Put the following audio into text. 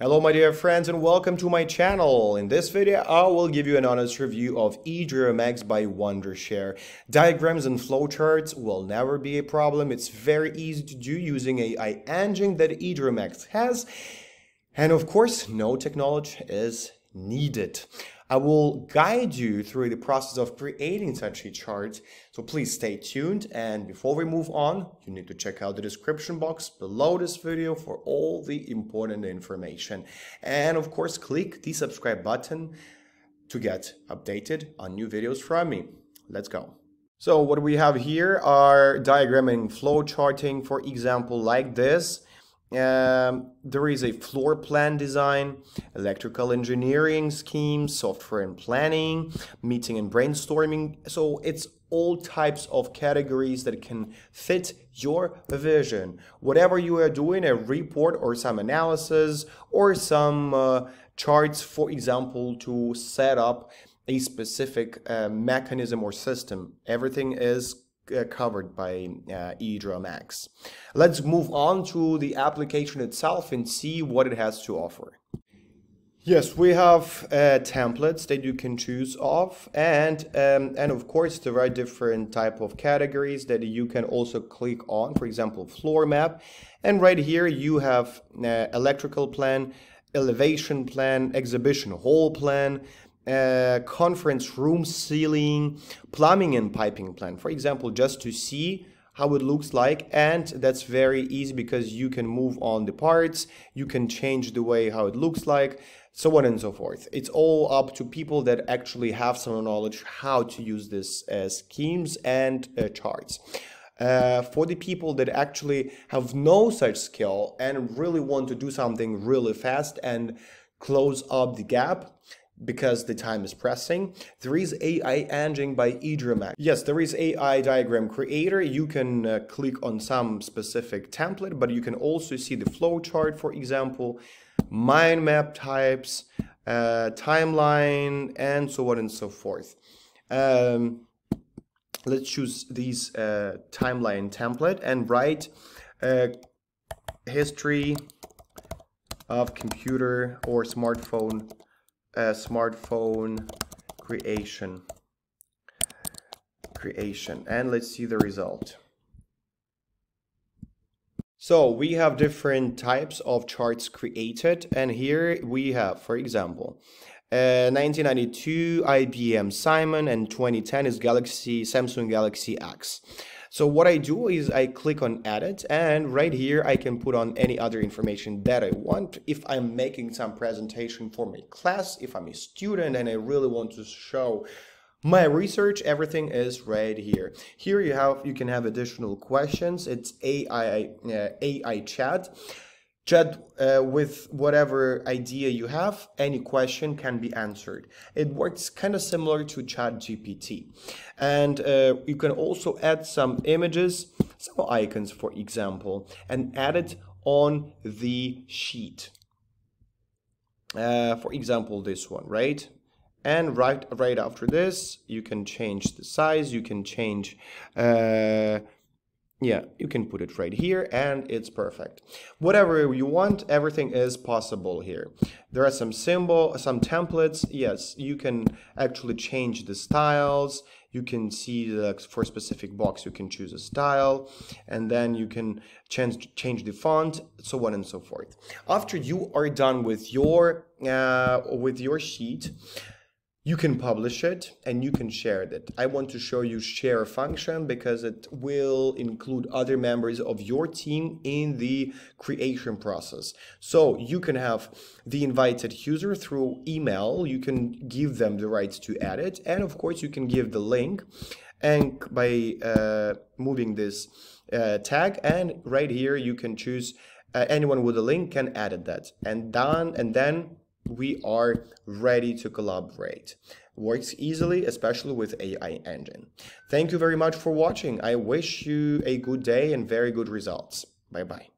Hello my dear friends and welcome to my channel. In this video I will give you an honest review of EdrawMax by Wondershare. Diagrams and flowcharts will never be a problem. It's very easy to do using AI engine that EdrawMax has. And of course no technology is needed. I will guide you through the process of creating such a chart, so please stay tuned. And before we move on, you need to check out the description box below this video for all the important information. And of course, click the subscribe button to get updated on new videos from me. Let's go. So what we have here are diagramming flow charting, for example, like this. Um, there is a floor plan design, electrical engineering scheme, software and planning, meeting and brainstorming. So it's all types of categories that can fit your vision. Whatever you are doing, a report or some analysis or some uh, charts, for example, to set up a specific uh, mechanism or system. Everything is uh, covered by uh, Max. Let's move on to the application itself and see what it has to offer. Yes, we have uh, templates that you can choose of and um, and of course there are different type of categories that you can also click on, for example, floor map. And right here you have uh, electrical plan, elevation plan, exhibition hall plan, uh, conference room ceiling, plumbing and piping plan, for example, just to see how it looks like and that's very easy because you can move on the parts you can change the way how it looks like so on and so forth. It's all up to people that actually have some knowledge how to use this uh, schemes and uh, charts. Uh, for the people that actually have no such skill and really want to do something really fast and close up the gap because the time is pressing. There is AI engine by EdrawMax. Yes, there is AI diagram creator. You can uh, click on some specific template, but you can also see the flow chart, for example, mind map types, uh, timeline, and so on and so forth. Um, let's choose these uh, timeline template and write uh, history of computer or smartphone uh, smartphone creation. Creation. And let's see the result. So we have different types of charts created. And here we have for example uh, 1992 IBM Simon and 2010 is Galaxy Samsung Galaxy X so what I do is I click on edit and right here I can put on any other information that I want. If I'm making some presentation for my class, if I'm a student and I really want to show my research, everything is right here. Here you have you can have additional questions. It's AI uh, AI chat. Chat uh, with whatever idea you have, any question can be answered. It works kind of similar to Chat GPT. And uh, you can also add some images, some icons, for example, and add it on the sheet. Uh, for example, this one, right? And right, right after this, you can change the size, you can change uh, yeah, you can put it right here and it's perfect. Whatever you want, everything is possible here. There are some symbol, some templates. Yes, you can actually change the styles. You can see that for specific box, you can choose a style and then you can change, change the font, so on and so forth. After you are done with your, uh, with your sheet, you can publish it and you can share it. I want to show you share function because it will include other members of your team in the creation process. So you can have the invited user through email. You can give them the rights to edit. And of course you can give the link and by uh, moving this uh, tag and right here you can choose uh, anyone with a link can edit that and done and then we are ready to collaborate. Works easily, especially with AI engine. Thank you very much for watching. I wish you a good day and very good results. Bye bye.